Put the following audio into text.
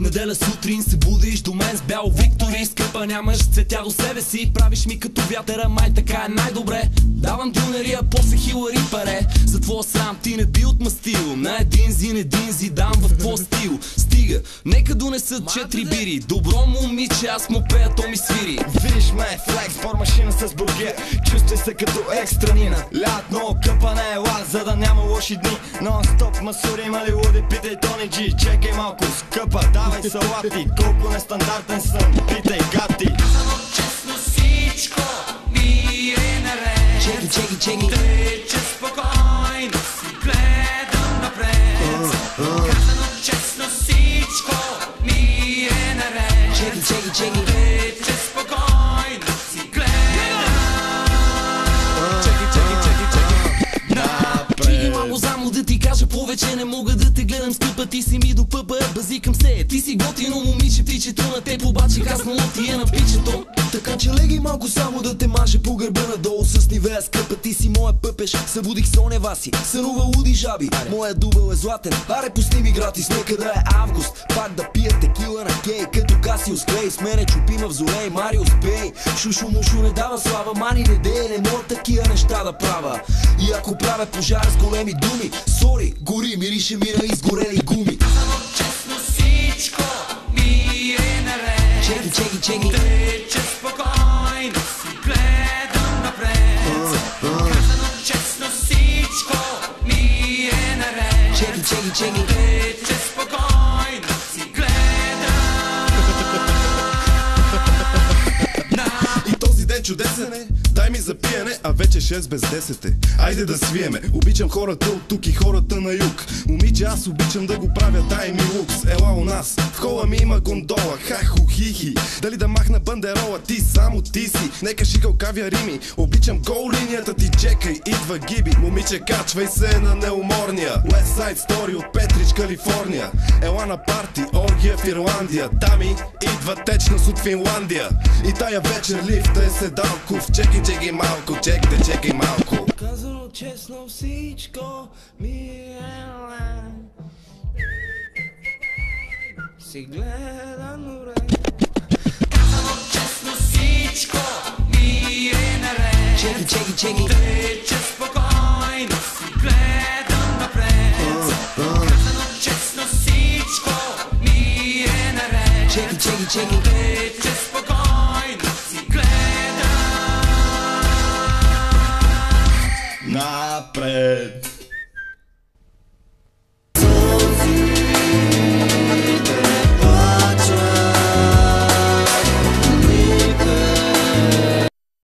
Неделя сутрин се будиш до мен с бял Виктори Скъпа нямаш цветя до себе си. Правиш ми като вятъра, май така е най-добре. Давам дюнерия, после хилари паре. За твоя срам ти не би отмъстил. На един зин, един зидам в твой стил Стига, нека донесат четири бири. Добро момиче, аз му пея, то ми свири. Виж ме, флекс, машина с бургер. Чувствай се като екстранина Лятно къпане е лаз, за да няма лоши дни. Нон-стоп масури, има ли луди, питай Тони Джи. Чекай малко скъпа, давай салати. Колко нестандартен съм, питай гати Чеки, чеки, чеки Тече спокойно си гледам Чеки, чеки, чеки, чеки Чеки малко само да ти кажа повече Не мога да те гледам скъпа Ти си ми до пъпа, базикам се. Ти си готино момиче, птичето на теб Обаче хаснало ти е на пичето. Така че леги малко само да те маже по гърба надолу с нивея скъпа. Ти си моя пъпеш, събудих се онева си Сънува луди жаби, моя дубъл е златен. Аре пусти ми гратис, нека да е август. Пак да кей Като Касиус Клей С мене чупима в Золей, Мариус Пей Шушо мушо не дава слава, мани не дее Не мога такива неща да правя. И ако правя пожар с големи думи Сори, гори, мирише ми на изгорели гуми. Честно всичко ми е наред. Чеки, чеки, чеки. Тече спокойно си гледам напред. Казано честно всичко ми е наред. Чеки, чеки, чеки. Тече чудесен е, дай ми за пиене, а вече 6 без 10 е. Айде да свиеме, обичам хората от тук и хората на юг. Момиче, аз обичам да го правя, дай ми лукс. Ела у нас, в хола ми има гондола, хаху хихи. Дали да махна бандерола, ти само ти си. Нека шикалкавя рими, обичам гол линията ти, чекай, идва гиби. Момиче, качвай се на неуморния. West Side Story от Петрич, Калифорния. Ела на парти, оргия в Ирландия. Дами, идва течност от Финландия. И тая вечер лифта е седалков. Чекай, чекай малко, чекай, чекай малко. Казано честно всичко ми е лайн Си гледа море Казано честно всичко czeki, czeki, czeki Wycie spokojno si gledam na prec Kazano česno sičko mi je na rec Čeki, čeki, čeki. Wycie spokojno si gledam. Napred